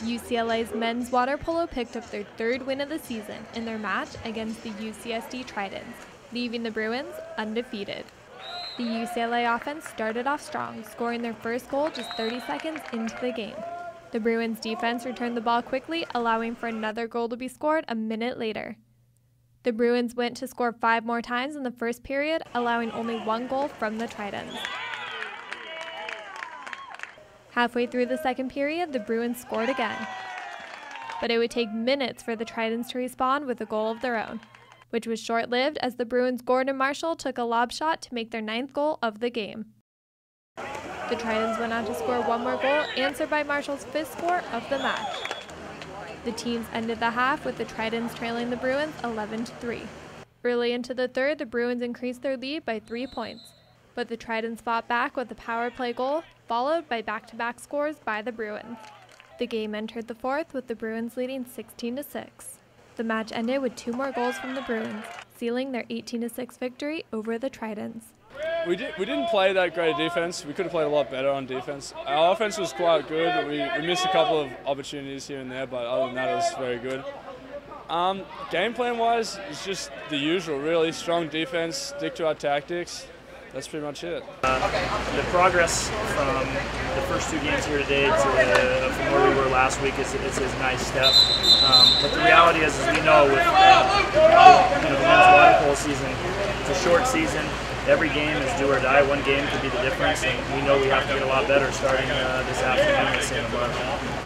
UCLA's men's water polo picked up their third win of the season in their match against the UCSD Tritons, leaving the Bruins undefeated. The UCLA offense started off strong, scoring their first goal just 30 seconds into the game. The Bruins defense returned the ball quickly, allowing for another goal to be scored a minute later. The Bruins went to score five more times in the first period, allowing only one goal from the Tritons. Halfway through the second period, the Bruins scored again. But it would take minutes for the Tritons to respond with a goal of their own, which was short lived as the Bruins' Gordon Marshall took a lob shot to make their ninth goal of the game. The Tritons went on to score one more goal, answered by Marshall's fifth score of the match. The teams ended the half with the Tritons trailing the Bruins 11 3. Early into the third, the Bruins increased their lead by three points, but the Tritons fought back with a power play goal, followed by back to back scores by the Bruins. The game entered the fourth with the Bruins leading 16 6. The match ended with two more goals from the Bruins, sealing their 18 6 victory over the Tritons. We, did, we didn't play that great defense. We could have played a lot better on defense. Our offense was quite good. We, we missed a couple of opportunities here and there, but other than that, it was very good. Um, game plan wise, it's just the usual, really. Strong defense, stick to our tactics. That's pretty much it. Uh, the progress from the first two games here today to the, from where we were last week is, is, is a nice step. Um, but the reality is, as we know, with uh, you know, the men's water polo season, it's a short season every game is do or die. One game could be the difference, and we know we have to get a lot better starting uh, this afternoon at Santa Barbara.